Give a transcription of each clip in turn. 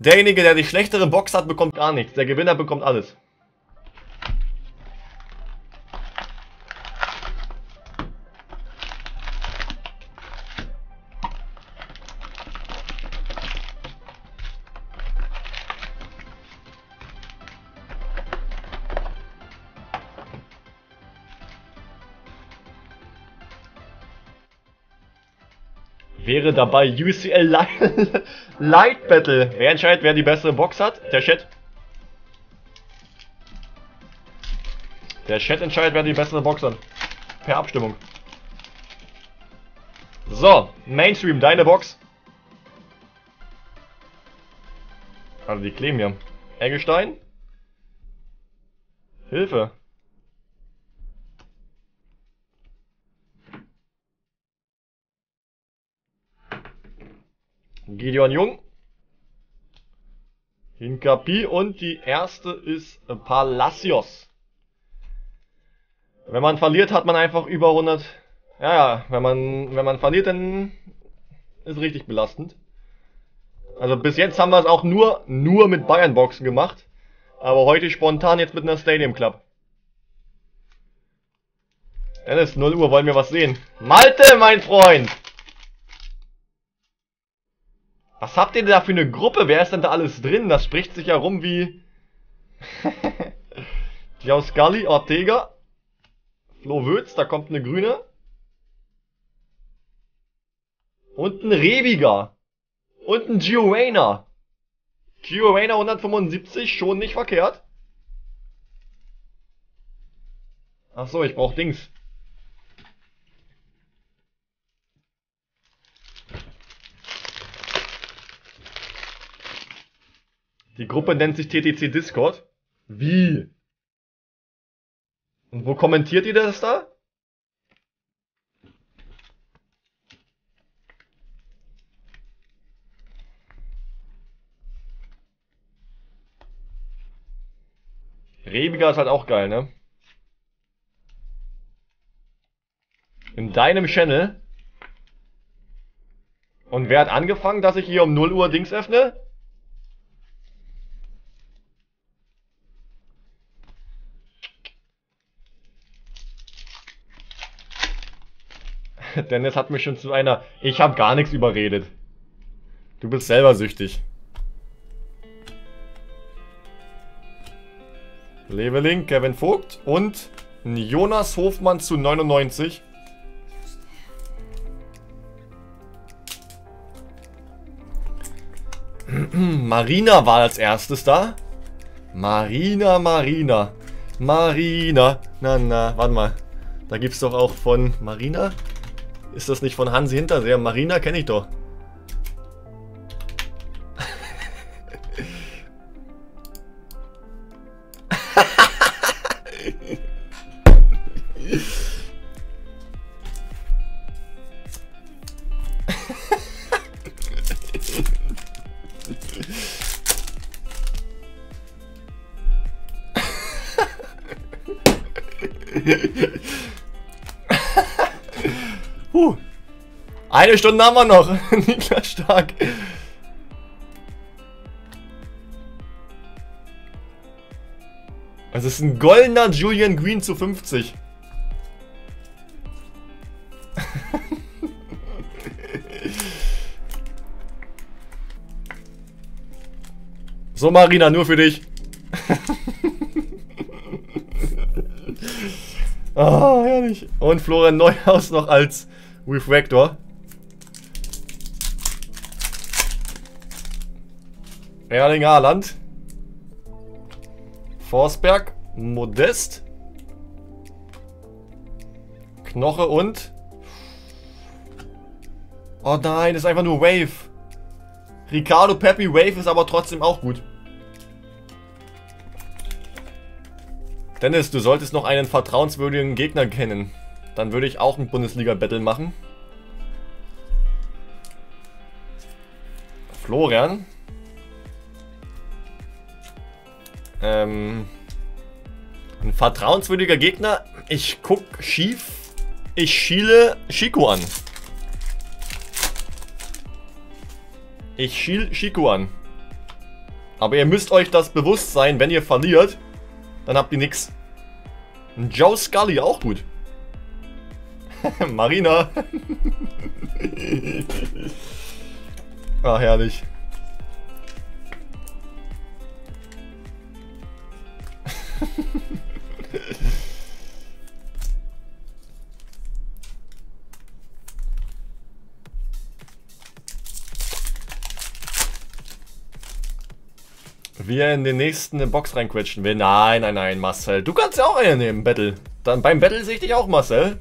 Derjenige, der die schlechtere Box hat, bekommt gar nichts. Der Gewinner bekommt alles. Wäre dabei UCL Light, Light Battle. Wer entscheidet, wer die bessere Box hat? Der Chat. Der Chat entscheidet, wer die bessere Box hat. Per Abstimmung. So, Mainstream, deine Box. Also die kleben hier. Eggestein. Hilfe. Gideon Jung. Hinkapi und die erste ist Palacios. Wenn man verliert, hat man einfach über 100. Ja, ja, wenn man, wenn man verliert, dann ist richtig belastend. Also bis jetzt haben wir es auch nur, nur mit Bayern-Boxen gemacht. Aber heute spontan jetzt mit einer Stadium Club. Dennis, 0 Uhr, wollen wir was sehen. Malte, mein Freund! Was habt ihr denn da für eine Gruppe? Wer ist denn da alles drin? Das spricht sich ja rum wie... Giauscali, Ortega, Flo Wötz, da kommt eine grüne. Und ein Rebiger. Und ein Gio Reyna 175, schon nicht verkehrt. Ach so, ich brauch Dings. Die Gruppe nennt sich TTC Discord. Wie? Und wo kommentiert ihr das da? Rebiger ist halt auch geil, ne? In deinem Channel. Und wer hat angefangen, dass ich hier um 0 Uhr Dings öffne? Dennis hat mich schon zu einer... Ich habe gar nichts überredet. Du bist selber süchtig. Leveling, Kevin Vogt und Jonas Hofmann zu 99. Marina war als erstes da. Marina, Marina. Marina. Na, na, warte mal. Da gibt's doch auch von Marina. Ist das nicht von Hansi Hinterseher? Marina kenne ich doch. Eine Stunde haben wir noch. Niklas Stark. Es ist ein goldener Julian Green zu 50. so Marina, nur für dich. Oh, herrlich. Und Florian Neuhaus noch als Refractor. Erling Haaland. Forsberg. Modest. Knoche und... Oh nein, das ist einfach nur Wave. Ricardo Pepi Wave ist aber trotzdem auch gut. Dennis, du solltest noch einen vertrauenswürdigen Gegner kennen. Dann würde ich auch ein Bundesliga-Battle machen. Florian. Ähm, ein vertrauenswürdiger Gegner. Ich guck schief. Ich schiele Chico an. Ich schiel Chico an. Aber ihr müsst euch das bewusst sein, wenn ihr verliert, dann habt ihr nix. Joe Scully, auch gut. Marina. ah, herrlich. Wir in den nächsten Box reinquetschen will. Nein, nein, nein, Marcel. Du kannst ja auch eine nehmen, Battle. Dann beim Battle sehe ich dich auch, Marcel.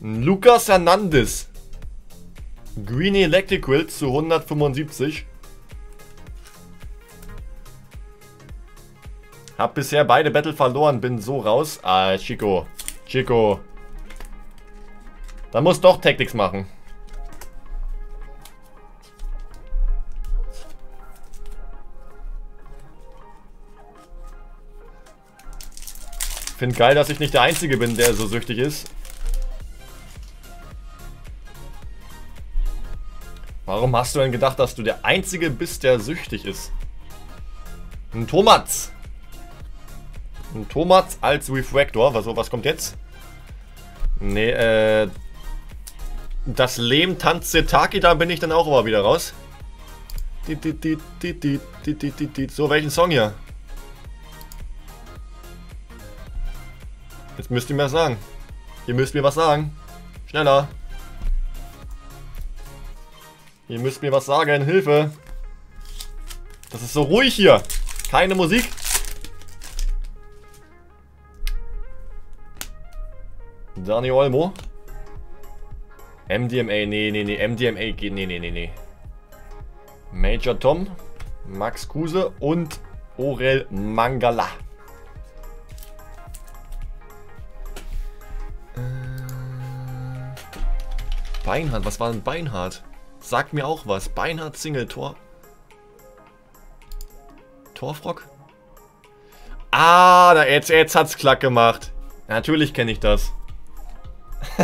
Lucas Hernandez. Green Electrical zu 175. Hab bisher beide Battle verloren, bin so raus. Ah, Chico. Chico. Da muss doch Tactics machen. Find geil, dass ich nicht der Einzige bin, der so süchtig ist. Warum hast du denn gedacht, dass du der Einzige bist, der süchtig ist? Ein Tomatz. Ein Tomatz als Refractor. Was, was kommt jetzt? Nee, äh... Das Lehm tanzt Setaki, da bin ich dann auch immer wieder raus. So, welchen Song hier? Jetzt müsst ihr mir was sagen. Ihr müsst mir was sagen. Schneller. Ihr müsst mir was sagen. Hilfe. Das ist so ruhig hier. Keine Musik. Dani Olmo. MDMA, nee, nee, nee, MDMA nee, nee, nee, nee. Major Tom, Max Kuse und Orel Mangala. Beinhard, was war denn Beinhard? Sag mir auch was. Beinhard Single Tor. Torfrock? Ah, da jetzt, jetzt hat's klack gemacht. Natürlich kenne ich das.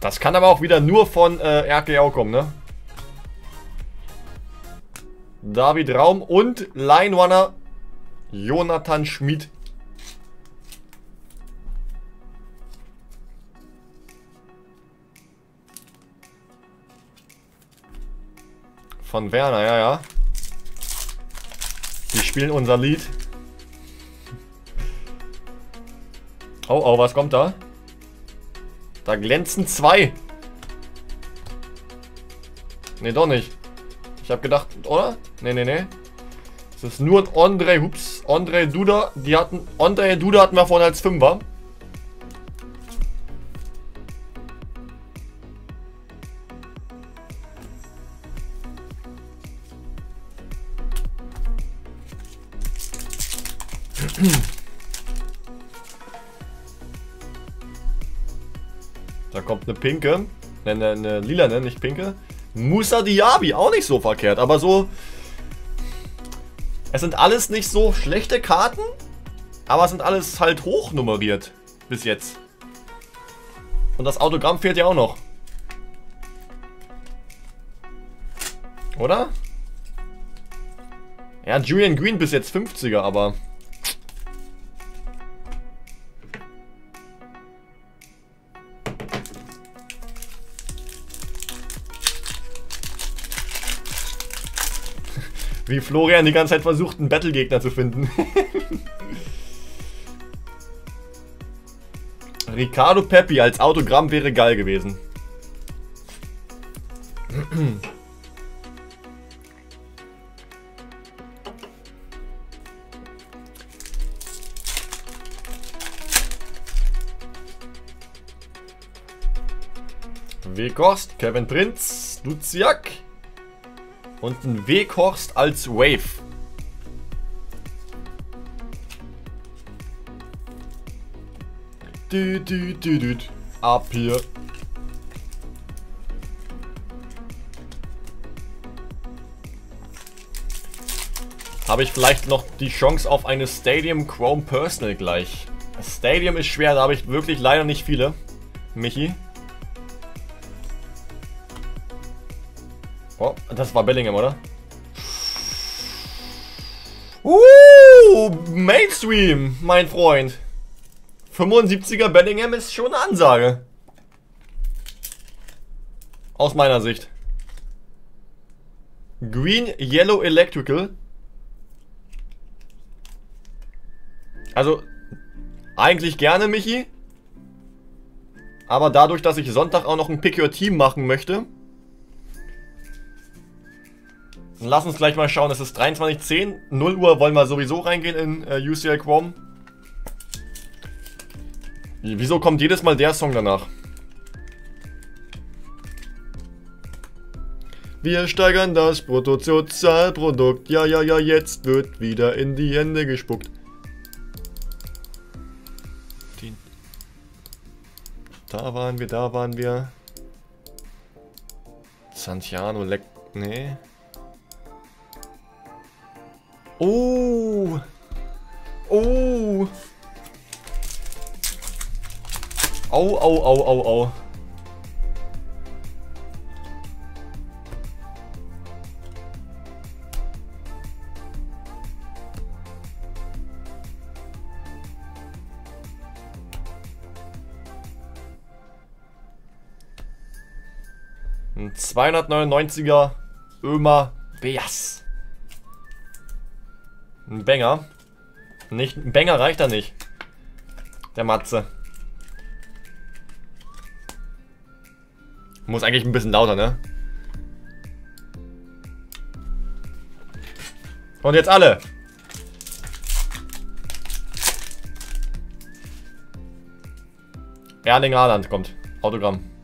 das kann aber auch wieder nur von äh, RKO kommen, ne? David Raum und Line Runner Jonathan Schmid. Von Werner, ja, ja. Die spielen unser Lied. Oh, oh, was kommt da? Da glänzen zwei. Ne, doch nicht. Ich habe gedacht, oder? Ne, ne, ne. Es ist nur ein Andre, hups, Andre Duda. Die hatten, Andre Duda hatten wir vorhin als Fünfer. Da kommt eine pinke. Eine, eine lila, ne? Nicht pinke. Musa Diaby, auch nicht so verkehrt, aber so es sind alles nicht so schlechte Karten, aber es sind alles halt hochnummeriert bis jetzt. Und das Autogramm fehlt ja auch noch. Oder? Ja, Julian Green bis jetzt 50er, aber... Wie Florian die ganze Zeit versucht, einen Battle-Gegner zu finden. Ricardo Peppi als Autogramm wäre geil gewesen. Weghorst, Kevin Prinz, Duziak. Und ein Weghorst als Wave. Du, du, du, du. Ab hier. Habe ich vielleicht noch die Chance auf eine Stadium Chrome Personal gleich? Stadium ist schwer, da habe ich wirklich leider nicht viele. Michi. Das war Bellingham, oder? Uh, Mainstream, mein Freund. 75er Bellingham ist schon eine Ansage. Aus meiner Sicht. Green Yellow Electrical. Also, eigentlich gerne, Michi. Aber dadurch, dass ich Sonntag auch noch ein Pick Your Team machen möchte. Lass uns gleich mal schauen. Es ist 23.10. 0 Uhr wollen wir sowieso reingehen in äh, UCL Chrome. Wieso kommt jedes Mal der Song danach? Wir steigern das Bruttosozialprodukt. Ja, ja, ja, jetzt wird wieder in die Hände gespuckt. Da waren wir, da waren wir. Santiano, Leck. Nee. Oh! Oh! Au, au, au, au, au. Ein 299er Ömer Beas. Ein Banger. Nicht, ein Banger reicht da nicht. Der Matze. Muss eigentlich ein bisschen lauter, ne? Und jetzt alle. Erling Haaland kommt. Autogramm.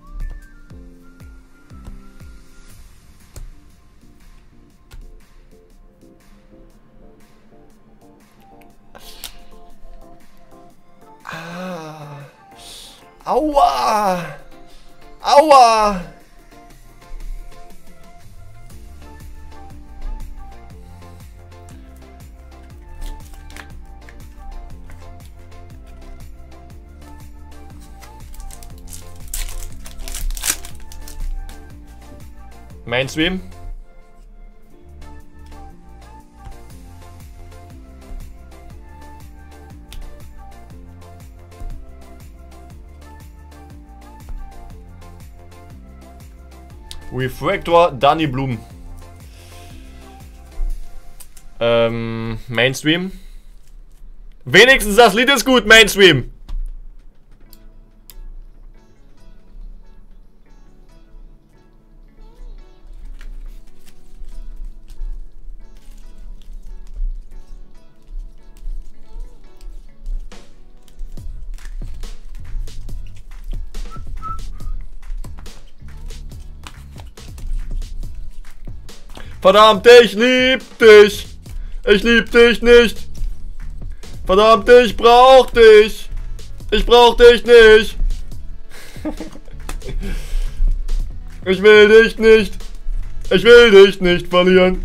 Aua! Aua! Mainstream. Refractor, Danny Blum. Ähm, Mainstream. Wenigstens das Lied ist gut, Mainstream. Verdammt, ich lieb dich. Ich lieb dich nicht. Verdammt, ich brauch dich. Ich brauch dich nicht. ich will dich nicht. Ich will dich nicht verlieren.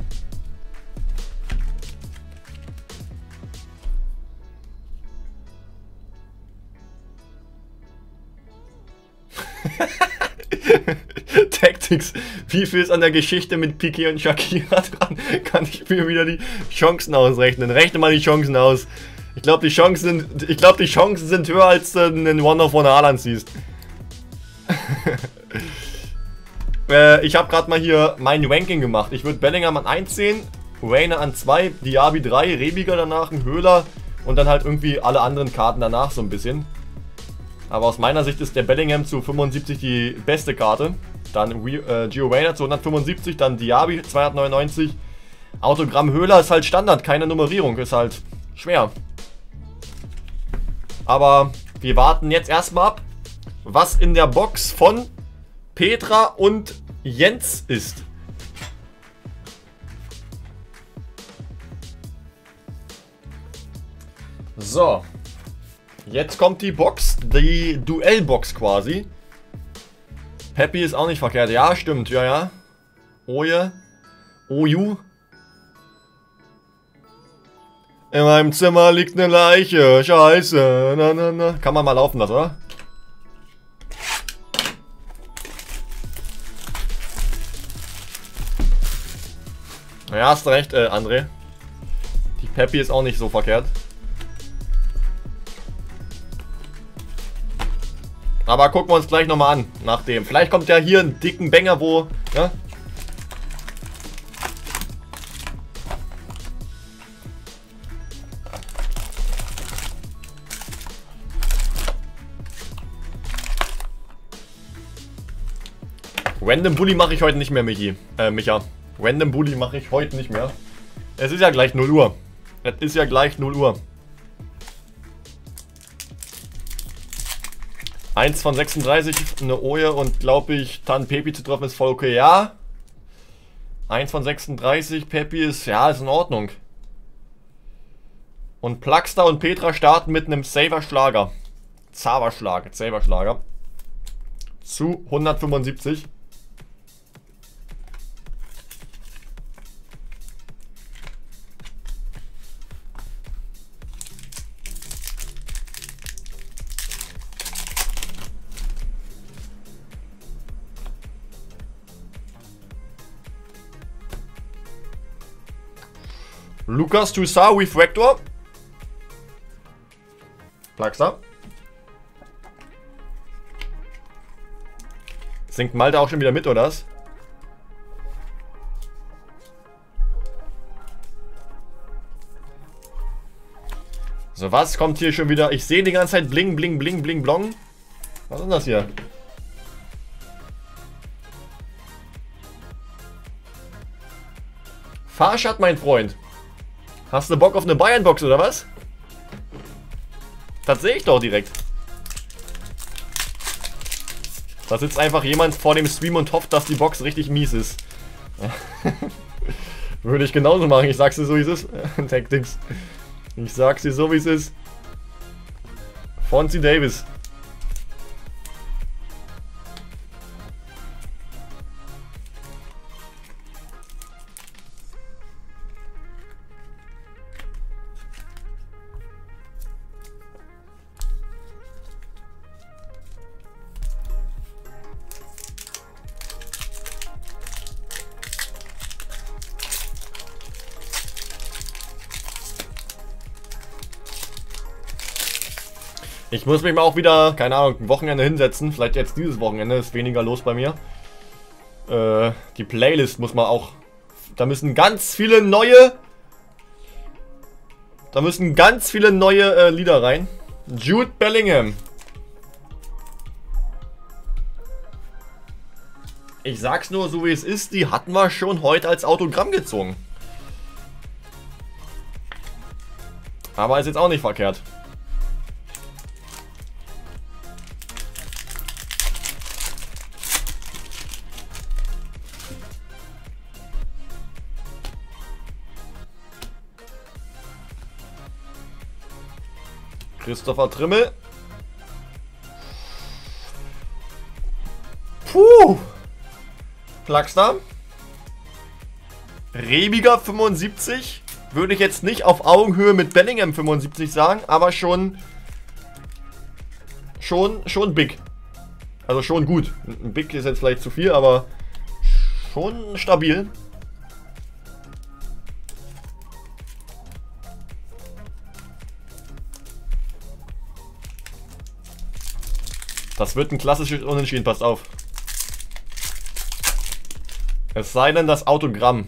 Tactics. Wie viel ist an der Geschichte mit Piquet und Shakira dran? Kann ich mir wieder die Chancen ausrechnen. Rechne mal die Chancen aus. Ich glaube, die Chancen sind, die Chancen sind höher, als du einen One of One Haaland siehst. äh, ich habe gerade mal hier mein Ranking gemacht. Ich würde Bellingham an 1 sehen, Rainer an 2, Diaby 3, Rebiger danach, ein Höhler und dann halt irgendwie alle anderen Karten danach so ein bisschen. Aber aus meiner Sicht ist der Bellingham zu 75 die beste Karte. Dann äh, Gio Reyna zu 175, dann Diaby 299. Autogramm Höhler ist halt Standard, keine Nummerierung, ist halt schwer. Aber wir warten jetzt erstmal ab, was in der Box von Petra und Jens ist. So, Jetzt kommt die Box, die Duellbox quasi. Happy ist auch nicht verkehrt. Ja, stimmt. Ja, ja. Oje. Oju. In meinem Zimmer liegt eine Leiche. Scheiße. Na, na, na. Kann man mal laufen lassen, oder? Ja, hast recht, äh, André. Die Peppy ist auch nicht so verkehrt. Aber gucken wir uns gleich nochmal an, nach dem. Vielleicht kommt ja hier ein dicken Banger, wo... Ja? Random Bully mache ich heute nicht mehr, Michi. Äh, Micha. Random Bully mache ich heute nicht mehr. Es ist ja gleich 0 Uhr. Es ist ja gleich 0 Uhr. 1 von 36, eine Oje und glaube ich, Tan Pepi zu treffen ist voll okay. Ja. 1 von 36, Pepi ist, ja, ist in Ordnung. Und Plaxter und Petra starten mit einem Saver-Schlager. Zauberschlag, Saver-Schlager. Zu 175. Lukas Toussaint Refractor. Plaxer. Singt Malte auch schon wieder mit, oder was? So, was kommt hier schon wieder? Ich sehe die ganze Zeit bling, bling, bling, bling, blong. Was ist denn das hier? Fahrschat, mein Freund. Hast du Bock auf eine Bayern-Box oder was? Das sehe ich doch direkt. Da sitzt einfach jemand vor dem Stream und hofft, dass die Box richtig mies ist. Würde ich genauso machen. Ich sag's dir so, wie es ist. Tactics. Ich sag's dir so, wie es ist. Fonzie Davis. Ich muss mich mal auch wieder, keine Ahnung, ein Wochenende hinsetzen. Vielleicht jetzt dieses Wochenende, ist weniger los bei mir. Äh, die Playlist muss man auch... Da müssen ganz viele neue... Da müssen ganz viele neue äh, Lieder rein. Jude Bellingham. Ich sag's nur so wie es ist, die hatten wir schon heute als Autogramm gezogen. Aber ist jetzt auch nicht verkehrt. Christopher Trimmel. Puh. Plaxter. Rebiger 75. Würde ich jetzt nicht auf Augenhöhe mit Bellingham 75 sagen, aber schon schon schon big. Also schon gut. Ein Big ist jetzt vielleicht zu viel, aber schon stabil. Das wird ein klassisches Unentschieden, passt auf. Es sei denn, das Autogramm.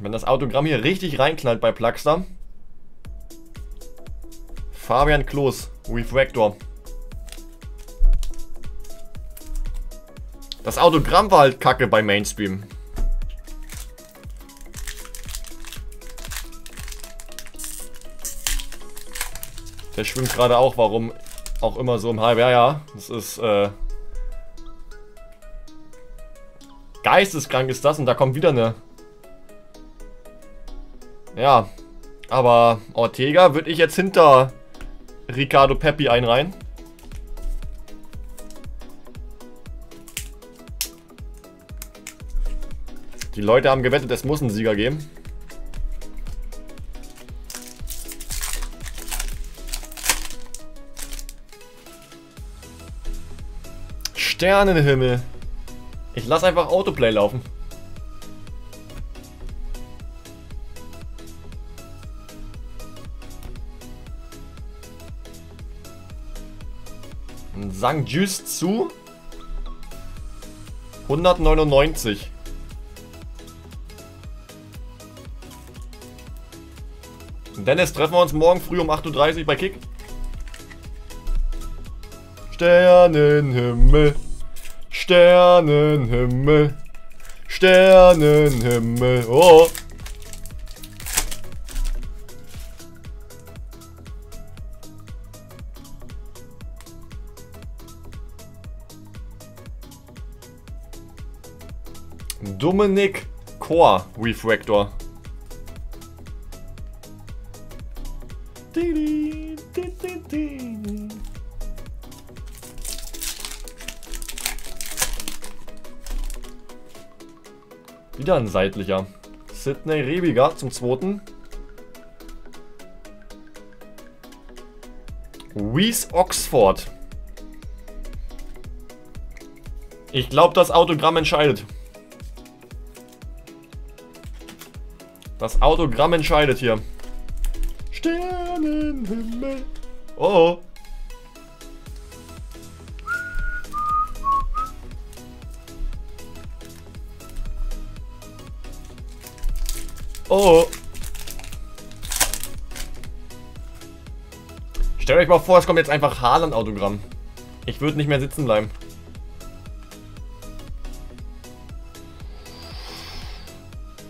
Wenn das Autogramm hier richtig reinknallt bei Plaxter. Fabian Klos, Refractor. Das Autogramm war halt kacke bei Mainstream. Der schwimmt gerade auch, warum auch immer so im Hype. Ja, ja, das ist äh, geisteskrank ist das und da kommt wieder eine. Ja, aber Ortega würde ich jetzt hinter Ricardo Peppi einreihen. Die Leute haben gewettet, es muss einen Sieger geben. Sternenhimmel. Ich lasse einfach Autoplay laufen. St. Just zu 199. Dennis, treffen wir uns morgen früh um 8.30 Uhr bei Kick? Sternenhimmel, Sternenhimmel, Sternenhimmel, oh. Dominik Core Refractor. Wieder ein seitlicher. Sidney Rebiger zum zweiten. Reese Oxford. Ich glaube, das Autogramm entscheidet. Das Autogramm entscheidet hier. Sternenhimmel. Oh. Oh. Stellt euch mal vor, es kommt jetzt einfach Haaland-Autogramm. Ich würde nicht mehr sitzen bleiben.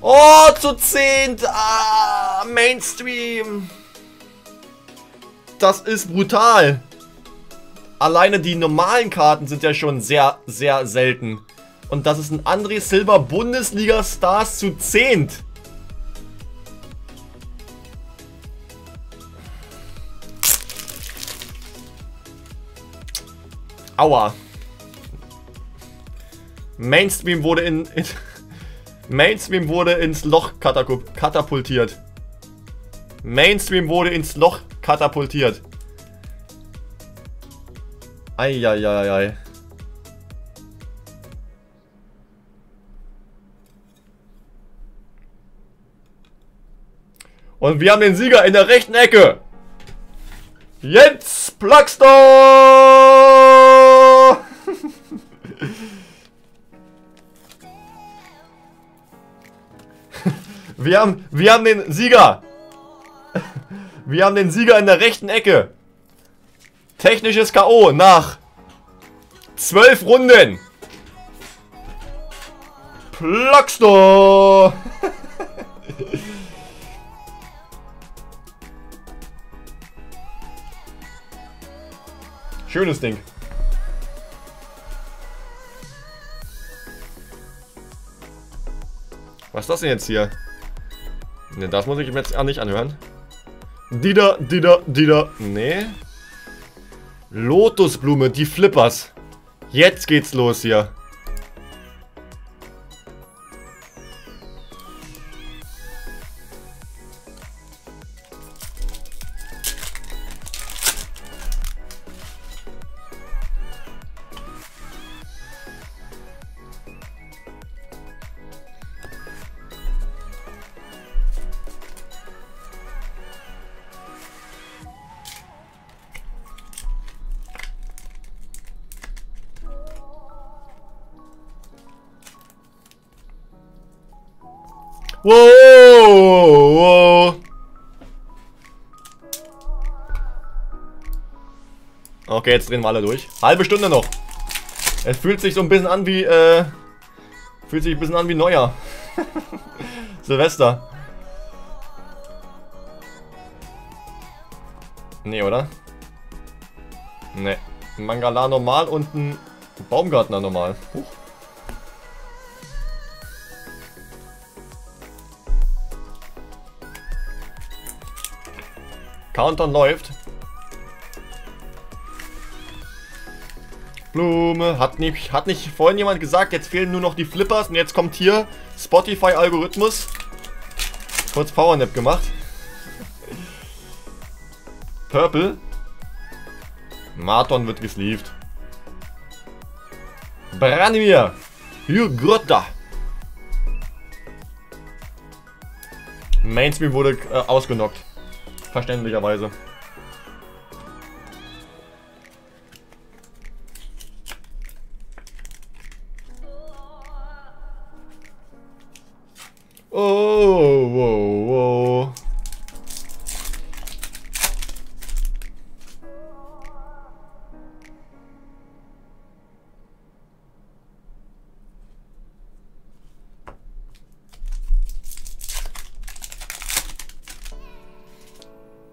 Oh, zu zehnt. Ah, Mainstream. Das ist brutal. Alleine die normalen Karten sind ja schon sehr, sehr selten. Und das ist ein André Silva Bundesliga Stars zu zehnt. Aua. Mainstream wurde in, in Mainstream wurde ins Loch katapultiert. Mainstream wurde ins Loch katapultiert. Eieiei. Und wir haben den Sieger in der rechten Ecke. Jens Plaxtor! Wir haben, wir haben den Sieger. Wir haben den Sieger in der rechten Ecke. Technisches K.O. nach zwölf Runden. Plaxtor. Schönes Ding. Was ist das denn jetzt hier? Ne, das muss ich mir jetzt auch nicht anhören. Dida, Dida, Dida. Nee. Lotusblume, die Flippers. Jetzt geht's los hier. Okay, jetzt drehen wir alle durch. Halbe Stunde noch. Es fühlt sich so ein bisschen an wie, äh, fühlt sich ein bisschen an wie Neujahr. Silvester. Nee, oder? Nee. Mangala normal und ein Baumgartner normal. Huch. Countdown läuft. Blume. Hat nicht, hat nicht vorhin jemand gesagt, jetzt fehlen nur noch die Flippers und jetzt kommt hier Spotify-Algorithmus. Kurz Powernap gemacht. Purple. Marton wird gesleeved. Branimir. Jurgrotta. Mainstream wurde äh, ausgenockt. Verständlicherweise. Oh, wow, wow.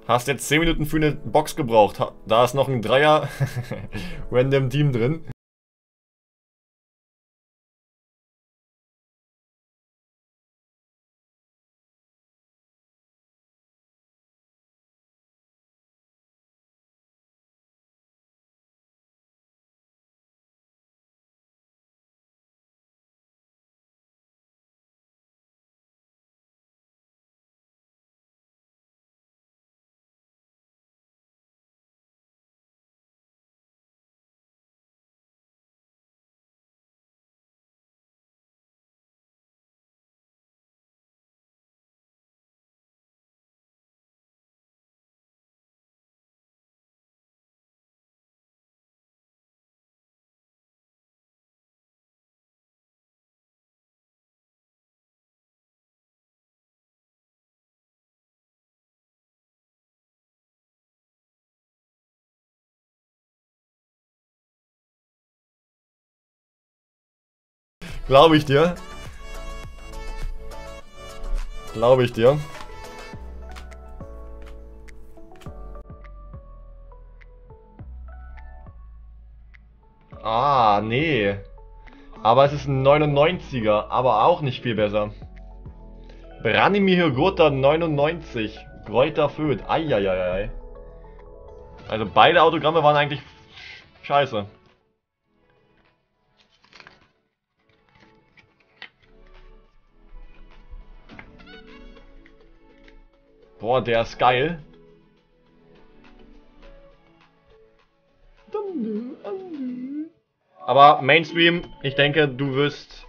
Hast jetzt 10 Minuten für eine Box gebraucht. Da ist noch ein Dreier Random Team drin. Glaube ich dir. Glaube ich dir. Ah, nee. Aber es ist ein 99er, aber auch nicht viel besser. Branimir Gotha 99. Kräuter Föth. Eieiei. Also beide Autogramme waren eigentlich scheiße. Boah, der ist geil. Aber Mainstream, ich denke, du wirst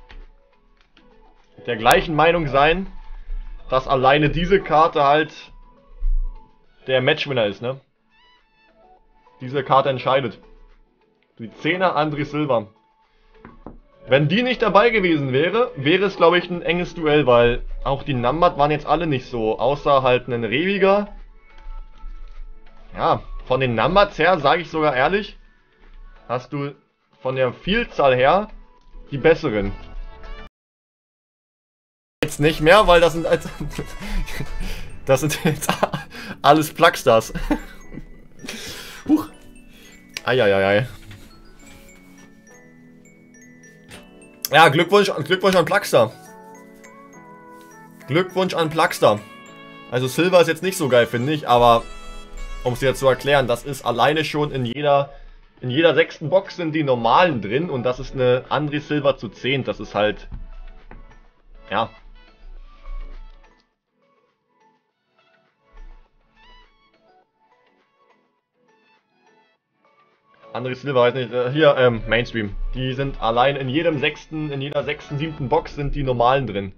der gleichen Meinung sein, dass alleine diese Karte halt der Matchwinner ist, ne? Diese Karte entscheidet. Die 10er Andri Silva. Wenn die nicht dabei gewesen wäre, wäre es glaube ich ein enges Duell, weil auch die Numbered waren jetzt alle nicht so, außer halt ein Rewiger. Ja, von den Numbereds her, sage ich sogar ehrlich, hast du von der Vielzahl her die besseren. Jetzt nicht mehr, weil das sind als das sind jetzt alles Plugstars. Huch. Eieiei. Ja, Glückwunsch, Glückwunsch an Plaxter. Glückwunsch an Plaxter. Also Silver ist jetzt nicht so geil, finde ich, aber um es dir zu erklären, das ist alleine schon in jeder in jeder sechsten Box sind die normalen drin und das ist eine Andri Silver zu 10. Das ist halt ja. André Silva weiß nicht, äh, hier, ähm, Mainstream. Die sind allein in jedem sechsten, in jeder sechsten, siebten Box sind die normalen drin.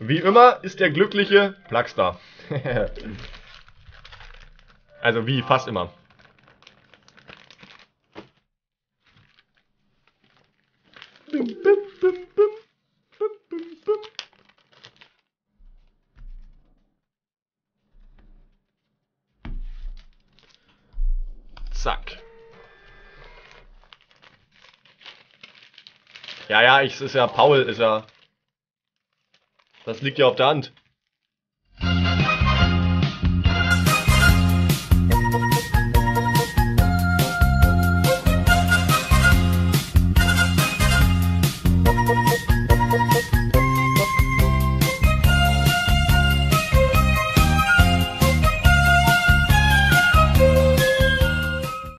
Wie immer ist der glückliche Plagstar. also wie fast immer. Zack. Ja, ja, ich, ist ja Paul, ist ja. Das liegt ja auf der Hand.